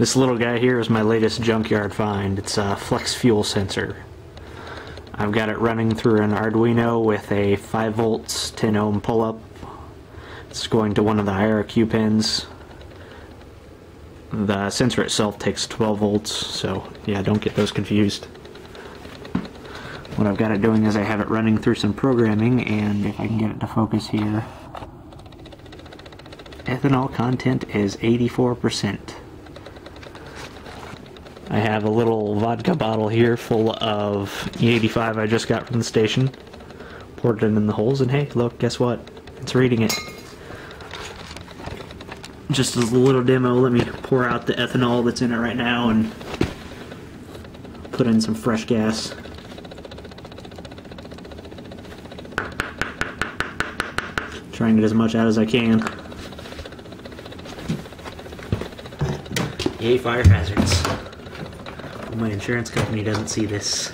This little guy here is my latest junkyard find. It's a flex fuel sensor. I've got it running through an Arduino with a 5 volts 10 ohm pull up. It's going to one of the IRQ pins. The sensor itself takes 12 volts, so yeah, don't get those confused. What I've got it doing is I have it running through some programming, and if I can get it to focus here, ethanol content is 84%. I have a little vodka bottle here full of E85 I just got from the station. Poured it in the holes, and hey, look, guess what? It's reading it. Just as a little demo, let me pour out the ethanol that's in it right now and put in some fresh gas. Trying to get as much out as I can. Yay, fire hazards. My insurance company doesn't see this.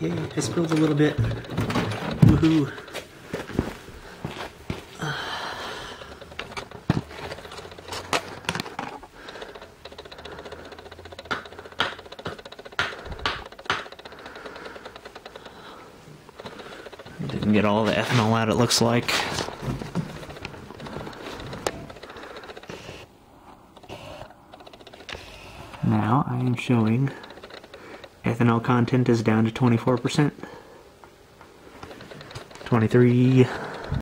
Yay, I spilled a little bit. Woohoo. Didn't get all the ethanol out, it looks like. Now I am showing ethanol content is down to 24%. 23